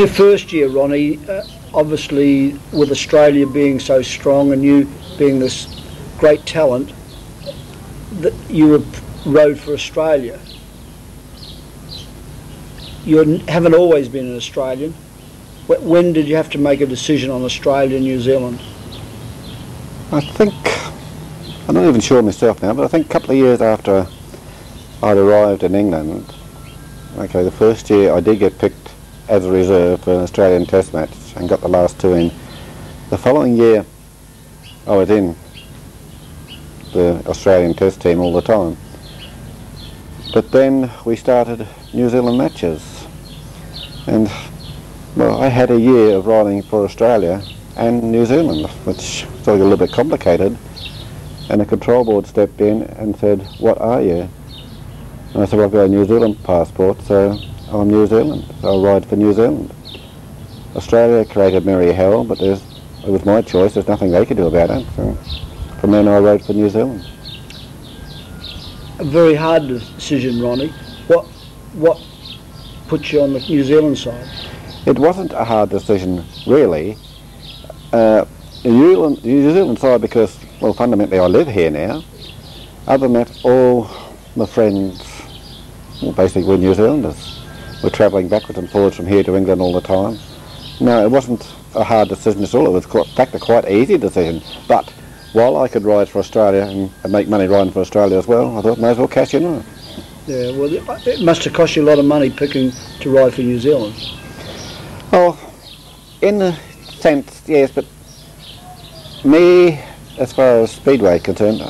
Your first year, Ronnie, uh, obviously with Australia being so strong and you being this great talent, that you rode for Australia. You haven't always been an Australian. When did you have to make a decision on Australia and New Zealand? I think, I'm not even sure myself now, but I think a couple of years after I'd arrived in England, okay, the first year I did get picked as a reserve for an Australian test match and got the last two in. The following year I was in the Australian test team all the time. But then we started New Zealand matches and well I had a year of riding for Australia and New Zealand which was a little bit complicated and the control board stepped in and said what are you and I said well I've got a New Zealand passport so I'm New Zealand. I'll ride for New Zealand. Australia created Merry Hell, but it was my choice. There's nothing they could do about it. So from then I rode for New Zealand. A very hard decision, Ronnie. What what put you on the New Zealand side? It wasn't a hard decision, really. Uh, New Zealand, New Zealand side because, well, fundamentally I live here now. Other than that, all my friends, well, basically were New Zealanders were travelling backwards and forwards from here to England all the time. No, it wasn't a hard decision at all. It was, quite, in fact, a quite easy decision. But while I could ride for Australia and, and make money riding for Australia as well, I thought may as well cash in on it. Yeah, well, it must have cost you a lot of money picking to ride for New Zealand. Oh, in a sense, yes, but me, as far as Speedway concerned,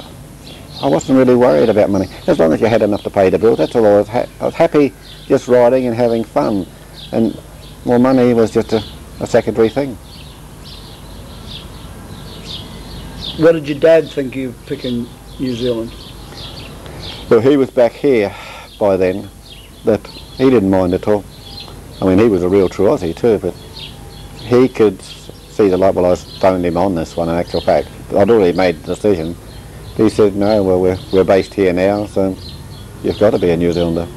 I wasn't really worried about money. As long as you had enough to pay the bills, that's all I was, I was happy just riding and having fun. And more money was just a, a secondary thing. What did your dad think you picking New Zealand? Well, he was back here by then, but he didn't mind at all. I mean, he was a real true Aussie too, but he could see the light. Well, I phoning him on this one, in actual fact. I'd already made the decision. He said, no, well, we're, we're based here now, so you've got to be a New Zealander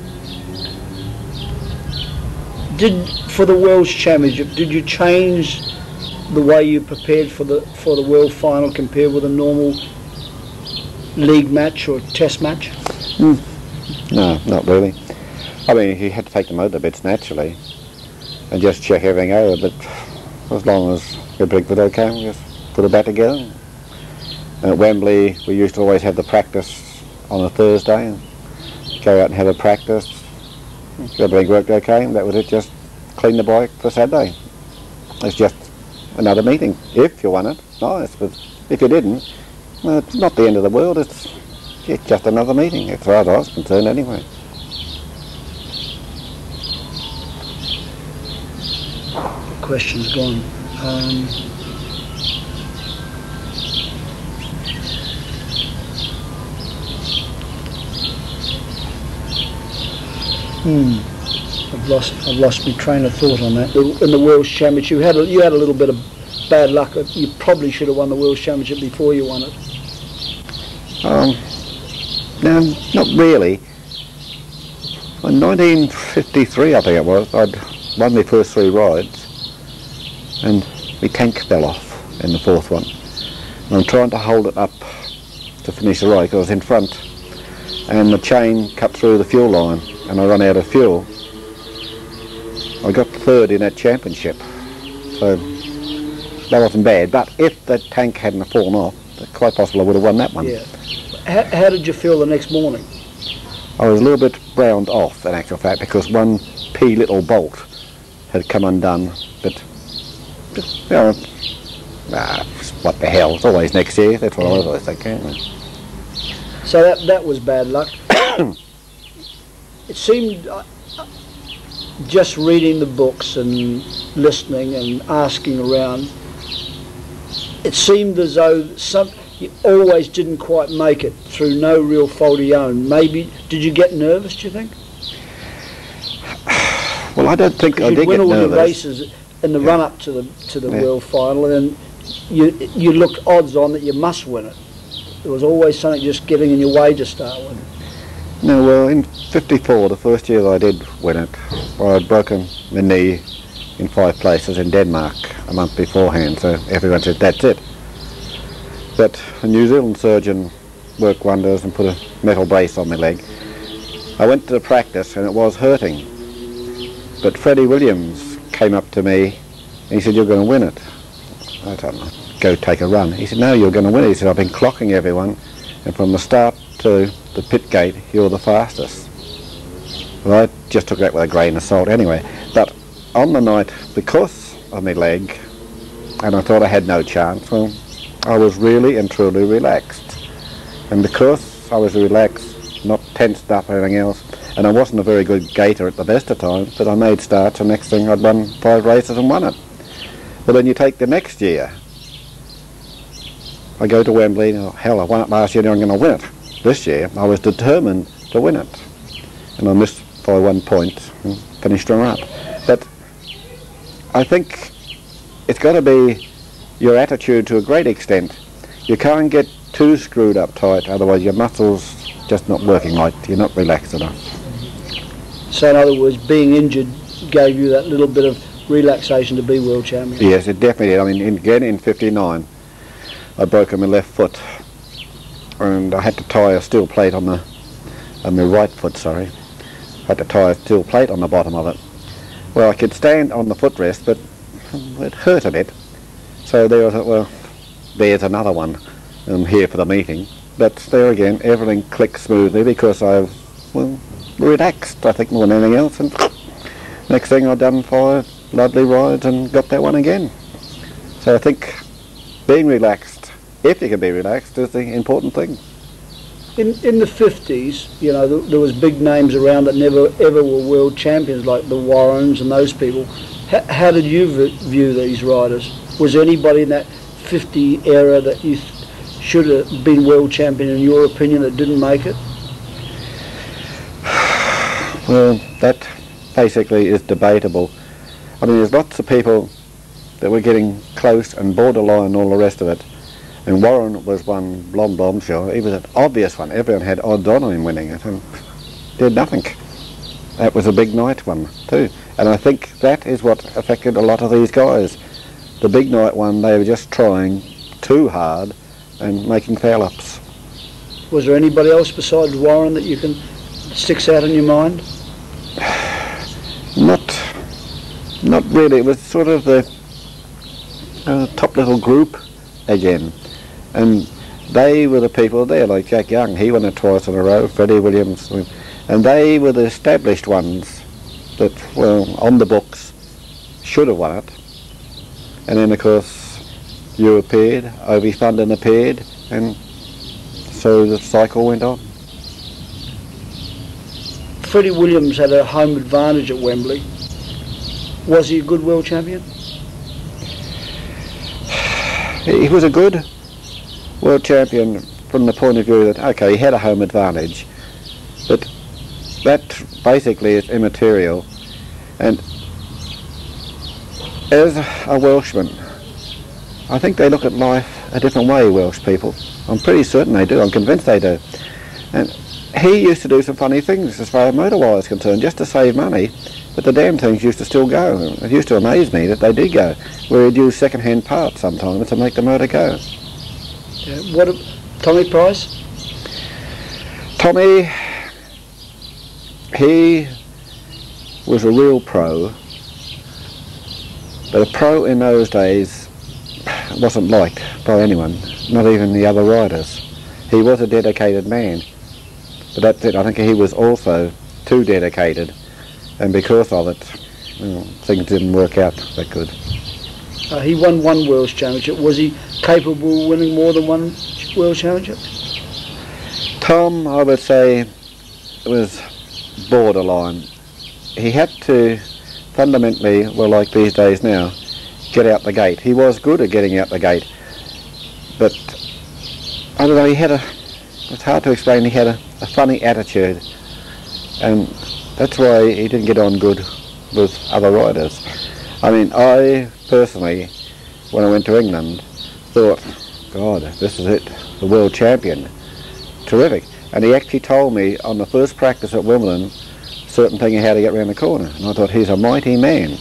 did for the World Championship, did you change the way you prepared for the for the World Final compared with a normal league match or test match? Mm. No, not really. I mean, he had to take the motor bits naturally and just check everything over, but as long as everything was okay, we just put it back together. And at Wembley, we used to always have the practice on a Thursday and go out and have a practice everything worked okay, and that was it, just clean the bike for Saturday. It's just another meeting. If you won it, nice, but if you didn't, well, it's not the end of the world, it's, it's just another meeting, as far as I was concerned anyway. The question's gone. Um, Hmm. I've lost I've lost my train of thought on that. In the World Championship, you had a, you had a little bit of bad luck. You probably should have won the World Championship before you won it. Um, no, not really. In 1953, I think it was, I'd won my first three rides, and my tank fell off in the fourth one. And I'm trying to hold it up to finish the ride because I was in front, and the chain cut through the fuel line and I run out of fuel. I got third in that championship, so that wasn't bad. But if the tank hadn't fallen off, quite possible I would have won that one. Yeah. How, how did you feel the next morning? I was a little bit browned off, in actual fact, because one pea little bolt had come undone. But, you know, ah, what the hell? It's always next year. That's what yeah. I was always thinking. So that that was bad luck. it seemed uh, just reading the books and listening and asking around, it seemed as though some you always didn't quite make it through no real fault of your own. Maybe did you get nervous? Do you think? Well, I don't think I did win all nervous. your races in the yeah. run up to the to the yeah. world final, and you you looked odds on that you must win it. There was always something just getting in your way to start with. No, well, in 54, the first year I did win it, I had broken my knee in five places in Denmark a month beforehand, so everyone said, that's it. But a New Zealand surgeon worked wonders and put a metal brace on my leg. I went to the practice and it was hurting. But Freddie Williams came up to me and he said, you're going to win it. I don't go take a run. He said, no, you're going to win it. He said, I've been clocking everyone and from the start to the pit gate, you're the fastest. Well, I just took that with a grain of salt anyway. But on the night, because of my leg, and I thought I had no chance, well, I was really and truly relaxed. And because I was relaxed, not tensed up or anything else, and I wasn't a very good gater at the best of times, but I made starts, and next thing I'd won five races and won it. Well, then you take the next year, I go to Wembley, and, oh, hell, I won it last year, now I'm going to win it. This year, I was determined to win it. And I missed by one point and finished runner up. But I think it's got to be your attitude to a great extent. You can't get too screwed up tight, otherwise your muscles just not working right. You're not relaxed enough. So in other words, being injured gave you that little bit of relaxation to be world champion. Yes, it definitely did. I mean, in, again in 59, I broke my left foot and I had to tie a steel plate on the, on my right foot, sorry. I had to tie a steel plate on the bottom of it. Well, I could stand on the footrest, but it hurt a bit. So there thought, well, there's another one. I'm here for the meeting. But there again, everything clicked smoothly because I've, well, relaxed, I think, more than anything else. And next thing I've done five lovely rides and got that one again. So I think being relaxed, if you can be relaxed, is the important thing. In in the fifties, you know, there, there was big names around that never ever were world champions, like the Warrens and those people. H- how did you v- view these riders? Was there anybody in that 50 era that you th- should have been world champion in your opinion that didn't make it? Well, that basically is debatable. I mean, there's lots of people that were getting close and borderline and all the rest of it. And Warren was one blom bombshell. He was an obvious one. Everyone had odds on him winning it and did nothing. That was a big night one too. And I think that is what affected a lot of these guys. The big night one, they were just trying too hard and making foul ups. Was there anybody else besides Warren that you can sticks out in your mind? Not, not really. It was sort of the uh, top little group again, and they were the people there, like Jack Young. He won it twice in a row. Freddie Williams, and they were the established ones that were on the books, should have won it. And then of course you appeared, Ove Fundin appeared, and so the cycle went on. Freddie Williams had a home advantage at Wembley. Was he a good world champion? He was a good world champion from the point of view that, okay, he had a home advantage, but that basically is immaterial. And as a Welshman, I think they look at life a different way, Welsh people. I'm pretty certain they do. I'm convinced they do. And he used to do some funny things as far as motorway is concerned, just to save money. But the damn things used to still go. It used to amaze me that they did go. Where he'd use second-hand parts sometimes to make the motor go. Yeah. What? Tommy Price? Tommy, he was a real pro, but a pro in those days wasn't liked by anyone, not even the other riders. He was a dedicated man, but that's it. I think he was also too dedicated, and because of it, you know, things didn't work out that good. Uh, he won one world championship. Was he capable of winning more than one world championship? Tom, I would say, was borderline. He had to fundamentally, well, like these days now, get out the gate. He was good at getting out the gate, but I don't know. He had a. It's hard to explain. He had a, a funny attitude, and that's why he didn't get on good with other riders. I mean, I personally, when I went to England, thought, God, this is it, the world champion terrific. And he actually told me on the first practice at Wimbledon certain thing he had to get round the corner. And I thought, he's a mighty man.